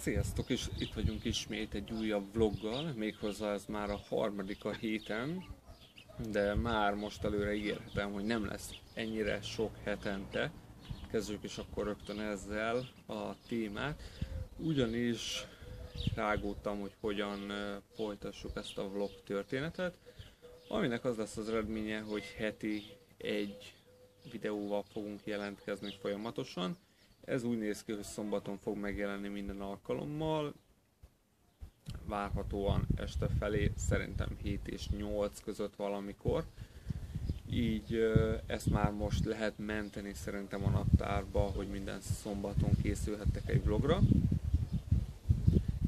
Sziasztok, és itt vagyunk ismét egy újabb vloggal, méghozzá ez már a harmadik a héten, de már most előre ígérhetem, hogy nem lesz ennyire sok hetente. Kezdjük is akkor rögtön ezzel a témát, ugyanis rágódtam, hogy hogyan folytassuk ezt a vlog történetet, aminek az lesz az eredménye, hogy heti egy videóval fogunk jelentkezni folyamatosan, ez úgy néz ki, hogy szombaton fog megjelenni minden alkalommal. Várhatóan este felé, szerintem 7 és 8 között valamikor. Így ezt már most lehet menteni szerintem a naptárba, hogy minden szombaton készülhettek egy vlogra.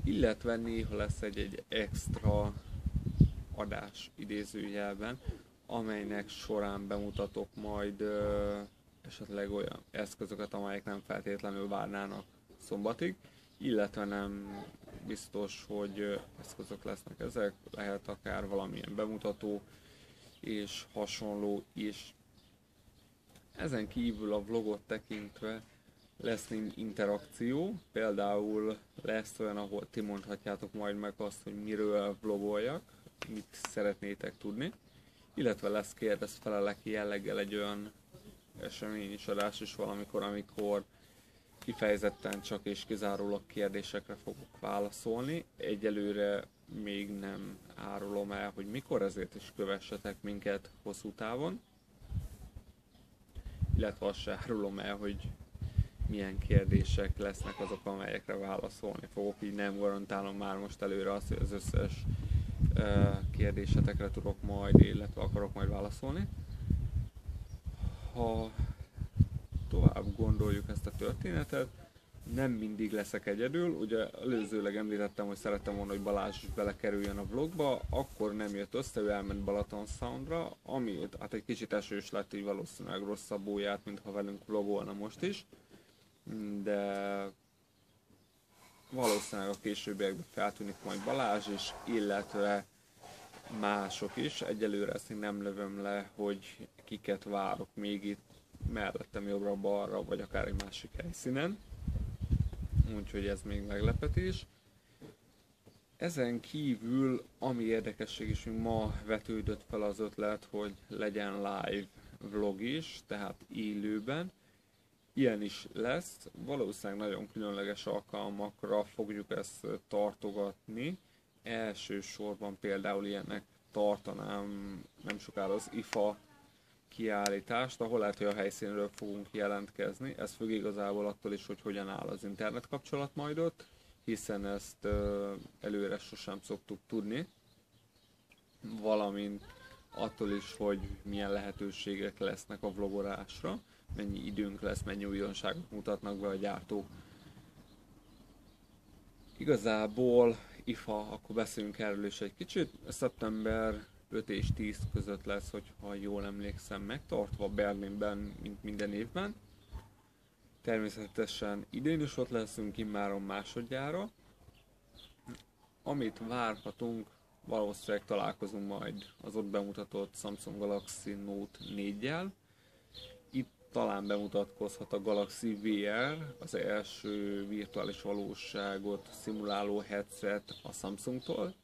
Illetve néha lesz egy-egy extra adás idézőjelben, amelynek során bemutatok majd esetleg olyan eszközöket, amelyek nem feltétlenül várnának szombatig, illetve nem biztos, hogy eszközök lesznek ezek, lehet akár valamilyen bemutató és hasonló is. Ezen kívül a vlogot tekintve lesz interakció, például lesz olyan, ahol ti mondhatjátok majd meg azt, hogy miről vlogoljak, mit szeretnétek tudni, illetve lesz kérdez feleleki jelleggel egy olyan is adás is valamikor, amikor kifejezetten csak és kizárólag kérdésekre fogok válaszolni. Egyelőre még nem árulom el, hogy mikor, ezért is kövessetek minket hosszú távon. Illetve azt se árulom el, hogy milyen kérdések lesznek azok, amelyekre válaszolni fogok. Így nem garantálom már most előre azt, hogy az összes kérdésetekre tudok majd, illetve akarok majd válaszolni ha tovább gondoljuk ezt a történetet, nem mindig leszek egyedül. Ugye előzőleg említettem, hogy szerettem volna, hogy Balázs is belekerüljön a vlogba, akkor nem jött össze, ő elment Balaton Soundra, ami hát egy kicsit esős lett, így valószínűleg rosszabb újját, mintha velünk vlogolna most is. De valószínűleg a későbbiekben feltűnik majd Balázs is, illetve mások is. Egyelőre ezt én nem lövöm le, hogy kiket várok még itt mellettem jobbra-balra, vagy akár egy másik helyszínen. Úgyhogy ez még meglepetés. Ezen kívül, ami érdekesség is, hogy ma vetődött fel az ötlet, hogy legyen live vlog is, tehát élőben. Ilyen is lesz. Valószínűleg nagyon különleges alkalmakra fogjuk ezt tartogatni. Elsősorban például ilyenek tartanám nem sokára az IFA kiállítást, ahol lehet, hogy a helyszínről fogunk jelentkezni. Ez függ igazából attól is, hogy hogyan áll az internet kapcsolat majd ott, hiszen ezt ö, előre sosem szoktuk tudni, valamint attól is, hogy milyen lehetőségek lesznek a vlogolásra, mennyi időnk lesz, mennyi újdonságot mutatnak be a gyártók. Igazából IFA, akkor beszélünk erről is egy kicsit. Szeptember 5 és 10 között lesz, hogyha jól emlékszem, megtartva Berlinben, mint minden évben. Természetesen idén is ott leszünk immáron másodjára. Amit várhatunk, valószínűleg találkozunk majd az ott bemutatott Samsung Galaxy Note 4-jel. Talán bemutatkozhat a Galaxy VR, az első virtuális valóságot szimuláló headset a Samsungtól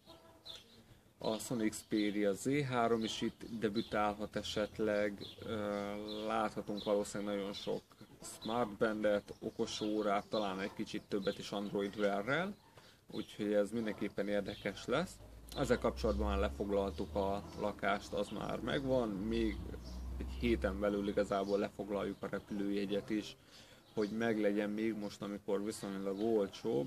a Sony Xperia Z3 is itt debütálhat esetleg, láthatunk valószínűleg nagyon sok smartbandet, okos órát, talán egy kicsit többet is Android Wear-rel, úgyhogy ez mindenképpen érdekes lesz. Ezzel kapcsolatban már lefoglaltuk a lakást, az már megvan, még héten belül igazából lefoglaljuk a repülőjegyet is, hogy meglegyen még most, amikor viszonylag olcsóbb,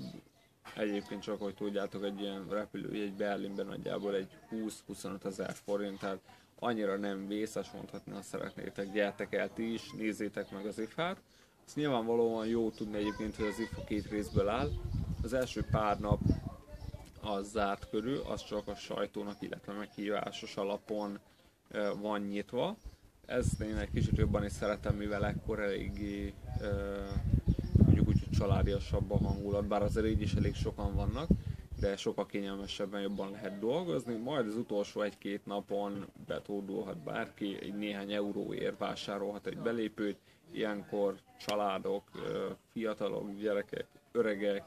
Egyébként csak, hogy tudjátok, egy ilyen repülőjegy Berlinben nagyjából egy 20-25 ezer forint, tehát annyira nem vészes, mondhatni, ha szeretnétek, gyertek el ti is, nézzétek meg az ifát. Ezt nyilvánvalóan jó tudni egyébként, hogy az IFA két részből áll. Az első pár nap az zárt körül, az csak a sajtónak, illetve meghívásos alapon van nyitva. Ezt én egy kicsit jobban is szeretem, mivel ekkor eléggé családiasabb a hangulat, bár azért így is elég sokan vannak, de sokkal kényelmesebben jobban lehet dolgozni, majd az utolsó egy-két napon betódulhat bárki, egy néhány euróért vásárolhat egy belépőt, ilyenkor családok, fiatalok, gyerekek, öregek,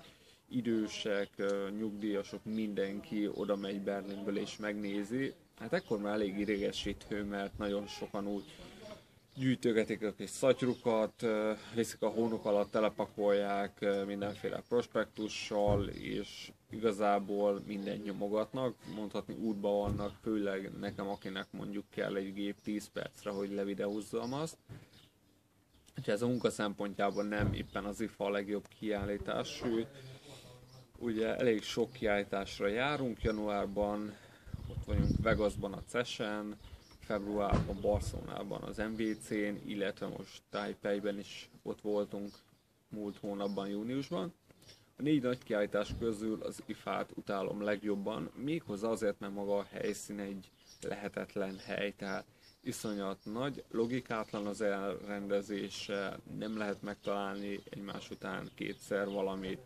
idősek, nyugdíjasok, mindenki oda megy Berlinből és megnézi. Hát ekkor már elég idegesítő, mert nagyon sokan úgy gyűjtögetik a kis szatyrukat, viszik a hónuk alatt, telepakolják mindenféle prospektussal, és igazából minden nyomogatnak, mondhatni útba vannak, főleg nekem, akinek mondjuk kell egy gép 10 percre, hogy levideózzam azt. Úgyhogy ez a munka szempontjából nem éppen az IFA a legjobb kiállítás, sőt, ugye elég sok kiállításra járunk, januárban ott vagyunk Vegasban a CES-en, februárban Barcelonában az MVC-n, illetve most Taipei-ben is ott voltunk múlt hónapban, júniusban. A négy nagy kiállítás közül az IFA-t utálom legjobban, méghozzá azért, mert maga a helyszín egy lehetetlen hely, tehát iszonyat nagy, logikátlan az elrendezése, nem lehet megtalálni egymás után kétszer valamit,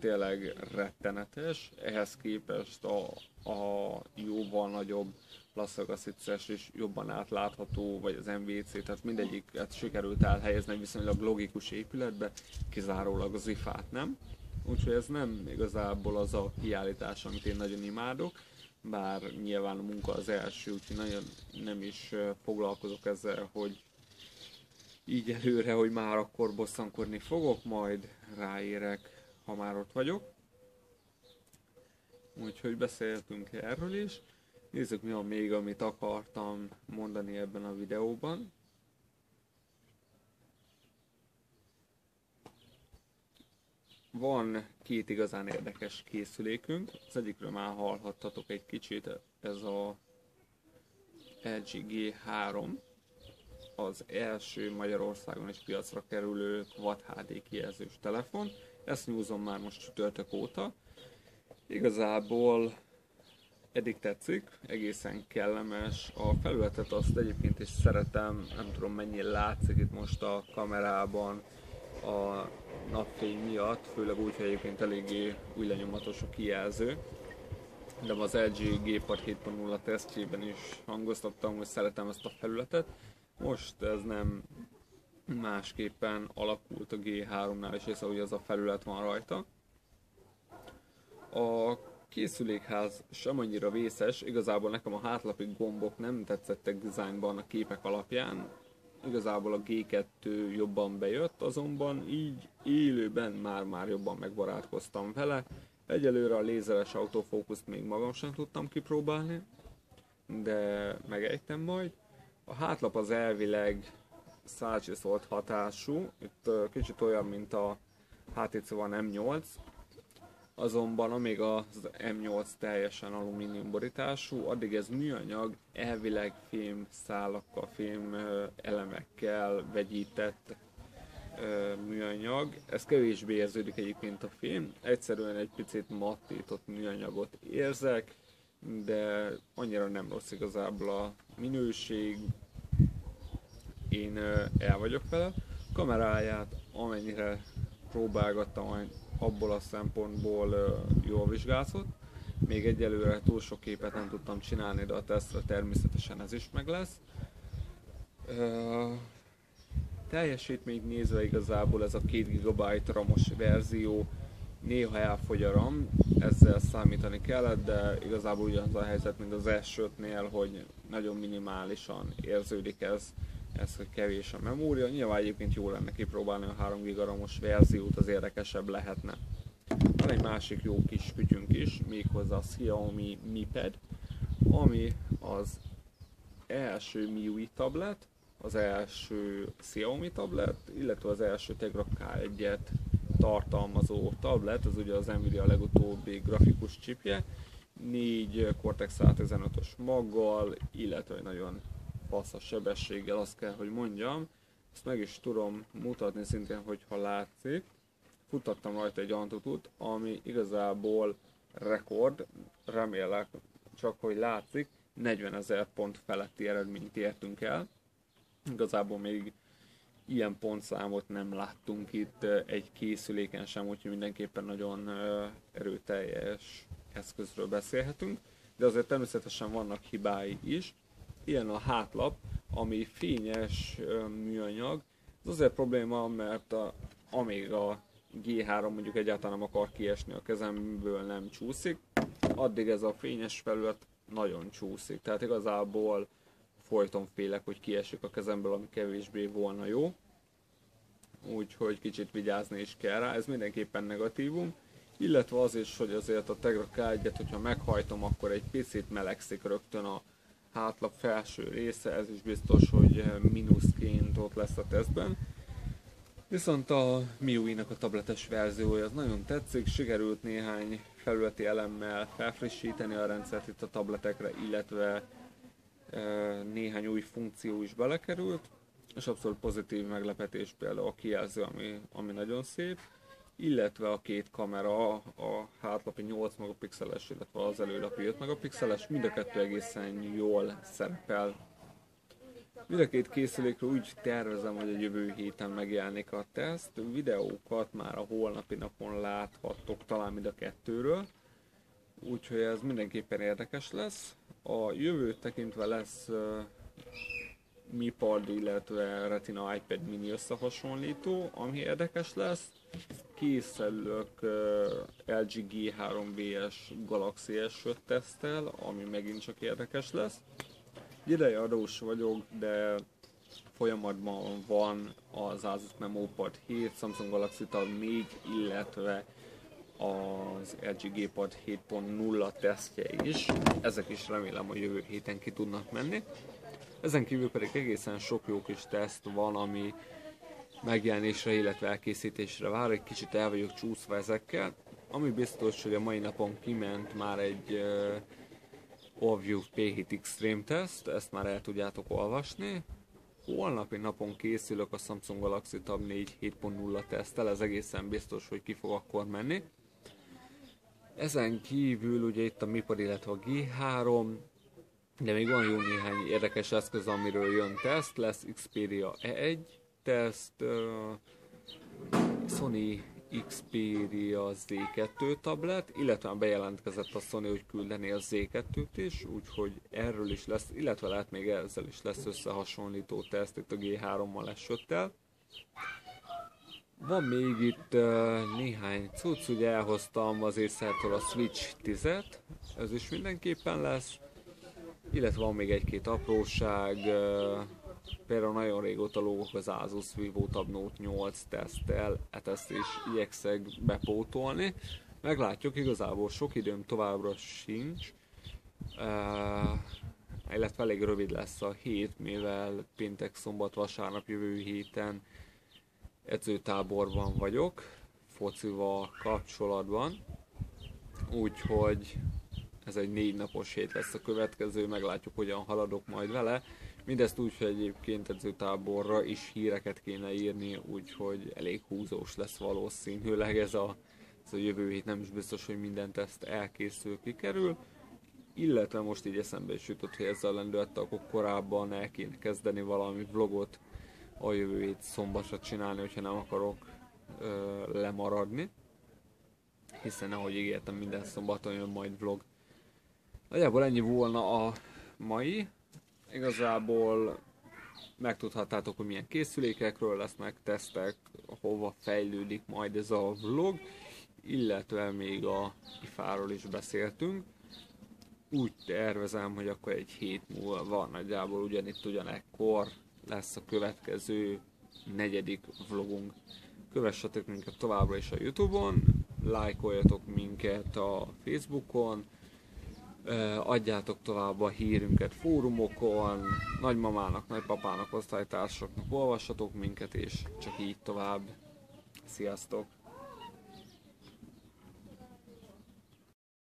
tényleg rettenetes, ehhez képest a, a jóval nagyobb Las Vegas is jobban átlátható, vagy az MVC, tehát mindegyiket sikerült elhelyezni viszonylag logikus épületbe, kizárólag az IFA-t nem. Úgyhogy ez nem igazából az a kiállítás, amit én nagyon imádok, bár nyilván a munka az első, úgyhogy nagyon nem is foglalkozok ezzel, hogy így előre, hogy már akkor bosszankodni fogok, majd ráérek, ha már ott vagyok. Úgyhogy beszéltünk erről is. Nézzük mi van még, amit akartam mondani ebben a videóban. Van két igazán érdekes készülékünk. Az egyikről már hallhattatok egy kicsit, ez a LG G3, az első Magyarországon is piacra kerülő Quad HD kijelzős telefon. Ezt nyúzom már most csütörtök óta. Igazából eddig tetszik, egészen kellemes. A felületet azt egyébként is szeretem, nem tudom mennyi látszik itt most a kamerában a napfény miatt, főleg úgy, hogy egyébként eléggé új lenyomatos a kijelző. De az LG G-Pad 7.0 tesztjében is hangoztattam, hogy szeretem ezt a felületet. Most ez nem másképpen alakult a G3-nál, és észre, hogy ez a felület van rajta. A készülékház sem annyira vészes, igazából nekem a hátlapi gombok nem tetszettek dizájnban a képek alapján, igazából a G2 jobban bejött, azonban így élőben már-már jobban megbarátkoztam vele. Egyelőre a lézeres autofókuszt még magam sem tudtam kipróbálni, de megejtem majd. A hátlap az elvileg szálcsiszolt hatású, itt kicsit olyan, mint a HTC One M8, azonban amíg az M8 teljesen alumínium borítású, addig ez műanyag, elvileg fém szálakkal, fém elemekkel vegyített műanyag. Ez kevésbé érződik egyébként a fém, egyszerűen egy picit mattított műanyagot érzek, de annyira nem rossz igazából a minőség, én el vagyok vele. Kameráját amennyire próbálgattam, abból a szempontból jól vizsgázott. Még egyelőre túl sok képet nem tudtam csinálni, de a tesztre természetesen ez is meg lesz. teljesítményt nézve igazából ez a 2 GB ramos verzió néha elfogy a RAM, ezzel számítani kellett, de igazából ugyanaz a helyzet, mint az S5-nél, hogy nagyon minimálisan érződik ez ez, kevés a memória. Nyilván egyébként jó lenne kipróbálni a 3 gigaramos verziót, az érdekesebb lehetne. Van egy másik jó kis kütyünk is, méghozzá a Xiaomi Mi Pad, ami az első MIUI tablet, az első Xiaomi tablet, illetve az első Tegra K1-et tartalmazó tablet, ez ugye az Nvidia legutóbbi grafikus chipje, 4 Cortex A15-ös maggal, illetve egy nagyon passzas sebességgel, azt kell, hogy mondjam. Ezt meg is tudom mutatni szintén, hogyha látszik. Futtattam rajta egy Antutu-t, ami igazából rekord, remélek csak, hogy látszik, 40 ezer pont feletti eredményt értünk el. Igazából még ilyen pontszámot nem láttunk itt egy készüléken sem, úgyhogy mindenképpen nagyon erőteljes eszközről beszélhetünk, de azért természetesen vannak hibái is ilyen a hátlap, ami fényes műanyag. Ez azért probléma, mert a, amíg a G3 mondjuk egyáltalán nem akar kiesni a kezemből, nem csúszik, addig ez a fényes felület nagyon csúszik. Tehát igazából folyton félek, hogy kiesik a kezemből, ami kevésbé volna jó. Úgyhogy kicsit vigyázni is kell rá, ez mindenképpen negatívum. Illetve az is, hogy azért a Tegra K1-et, hogyha meghajtom, akkor egy picit melegszik rögtön a hátlap felső része, ez is biztos, hogy mínuszként ott lesz a tesztben. Viszont a MIUI-nak a tabletes verziója az nagyon tetszik, sikerült néhány felületi elemmel felfrissíteni a rendszert itt a tabletekre, illetve e, néhány új funkció is belekerült, és abszolút pozitív meglepetés például a kijelző, ami, ami nagyon szép, illetve a két kamera, a hátlapi 8 megapixeles, illetve az előlapi 5 megapixeles, mind a kettő egészen jól szerepel Mind a két készülékről úgy tervezem, hogy a jövő héten megjelenik a teszt. Videókat már a holnapi napon láthattok talán mind a kettőről. Úgyhogy ez mindenképpen érdekes lesz. A jövő tekintve lesz Mi Pad, illetve Retina iPad mini összehasonlító, ami érdekes lesz. Készülök LG G3 VS Galaxy S5 tesztel, ami megint csak érdekes lesz ideje adós vagyok, de folyamatban van az Asus MemoPad 7, Samsung Galaxy Tab 4, illetve az LG G Pad 7.0 tesztje is. Ezek is remélem, hogy jövő héten ki tudnak menni. Ezen kívül pedig egészen sok jó kis teszt van, ami megjelenésre, illetve elkészítésre vár. Egy kicsit el vagyok csúszva ezekkel. Ami biztos, hogy a mai napon kiment már egy uh, Allview P7 Extreme Test, ezt már el tudjátok olvasni. Holnapi napon készülök a Samsung Galaxy Tab 4 7.0 tesztel, ez egészen biztos, hogy ki fog akkor menni. Ezen kívül ugye itt a MiPad, illetve a G3, de még van jó néhány érdekes eszköz, amiről jön teszt, lesz Xperia E1 teszt, uh, Sony Xperia Z2 tablet, illetve bejelentkezett a Sony, hogy küldeni a Z2-t is, úgyhogy erről is lesz, illetve lehet még ezzel is lesz összehasonlító teszt itt a G3-mal esőttel. Van még itt uh, néhány cucc, ugye elhoztam az észertől a Switch 10-et, ez is mindenképpen lesz, illetve van még egy-két apróság, Például nagyon régóta lógok az Asus Vivo Tab Note 8 teszttel, hát ezt is igyekszek bepótolni. Meglátjuk, igazából sok időm továbbra sincs, uh, illetve elég rövid lesz a hét, mivel péntek, szombat, vasárnap jövő héten edzőtáborban vagyok, focival kapcsolatban, úgyhogy ez egy négy napos hét lesz a következő, meglátjuk hogyan haladok majd vele. Mindezt úgy, hogy egyébként edzőtáborra is híreket kéne írni, úgyhogy elég húzós lesz valószínűleg ez a, ez a jövő hét, nem is biztos, hogy minden teszt elkészül, kikerül. Illetve most így eszembe is jutott, hogy ezzel lendülettel akkor korábban el kéne kezdeni valami vlogot a jövő hét szombatra csinálni, hogyha nem akarok ö, lemaradni. Hiszen ahogy ígértem, minden szombaton jön majd vlog. Nagyjából ennyi volna a mai Igazából megtudhattátok, hogy milyen készülékekről lesznek tesztek, hova fejlődik majd ez a vlog, illetve még a ifáról is beszéltünk. Úgy tervezem, hogy akkor egy hét múlva nagyjából ugyanitt ugyanekkor lesz a következő negyedik vlogunk. Kövessetek minket továbbra is a Youtube-on, lájkoljatok minket a Facebookon, adjátok tovább a hírünket fórumokon, nagymamának, nagypapának, osztálytársaknak olvassatok minket, és csak így tovább. Sziasztok!